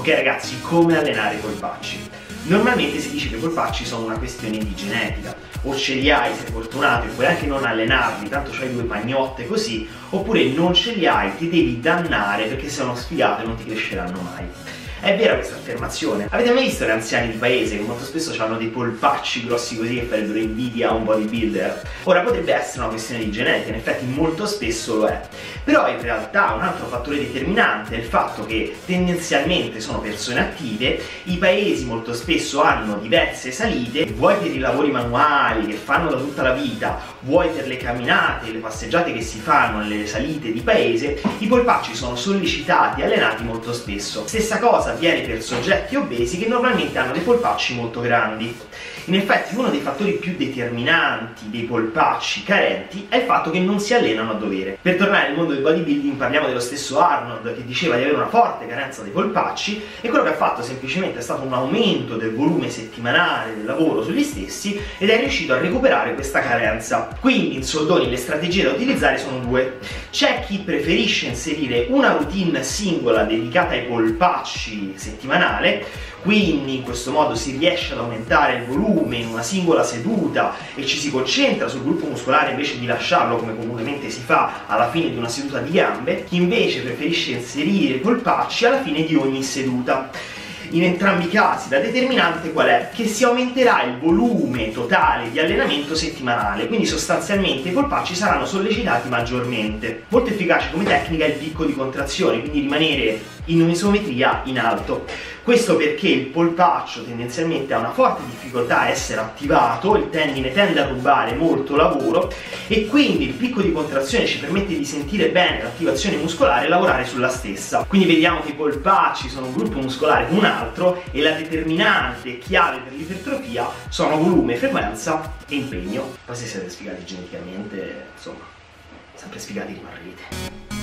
Ok ragazzi, come allenare i polpacci? Normalmente si dice che i polpacci sono una questione di genetica, o ce li hai, sei fortunato e puoi anche non allenarli, tanto c'hai due pagnotte così, oppure non ce li hai, ti devi dannare perché sei uno sfigato e non ti cresceranno mai. È vera questa affermazione? Avete mai visto gli anziani di paese che molto spesso hanno dei polpacci grossi così che farebbero invidia a un bodybuilder? Ora potrebbe essere una questione di genetica, in effetti molto spesso lo è. Però in realtà un altro fattore determinante è il fatto che tendenzialmente sono persone attive, i paesi molto spesso hanno diverse salite, vuoi per i lavori manuali che fanno da tutta la vita, vuoi per le camminate, le passeggiate che si fanno nelle salite di paese, i polpacci sono sollecitati e allenati molto spesso. Stessa cosa avviene per soggetti obesi che normalmente hanno dei polpacci molto grandi. In effetti uno dei fattori più determinanti dei polpacci carenti è il fatto che non si allenano a dovere. Per tornare al mondo del bodybuilding parliamo dello stesso Arnold che diceva di avere una forte carenza dei polpacci e quello che ha fatto semplicemente è stato un aumento del volume settimanale del lavoro sugli stessi ed è riuscito a recuperare questa carenza. Quindi in soldoni le strategie da utilizzare sono due. C'è chi preferisce inserire una routine singola dedicata ai polpacci settimanale quindi in questo modo si riesce ad aumentare il volume in una singola seduta e ci si concentra sul gruppo muscolare invece di lasciarlo come comunemente si fa alla fine di una seduta di gambe, chi invece preferisce inserire polpacci alla fine di ogni seduta in entrambi i casi la determinante qual è? Che si aumenterà il volume totale di allenamento settimanale, quindi sostanzialmente i polpacci saranno sollecitati maggiormente. Molto efficace come tecnica è il picco di contrazione, quindi rimanere in unisometria in alto. Questo perché il polpaccio tendenzialmente ha una forte difficoltà a essere attivato, il tendine tende a rubare molto lavoro e quindi il picco di contrazione ci permette di sentire bene l'attivazione muscolare e lavorare sulla stessa. Quindi vediamo che i polpacci sono un gruppo muscolare come un altro e la determinante chiave per l'ipertrofia sono volume, frequenza e impegno. Poi se siete sfigati geneticamente, insomma, sempre sfigati rimarrete.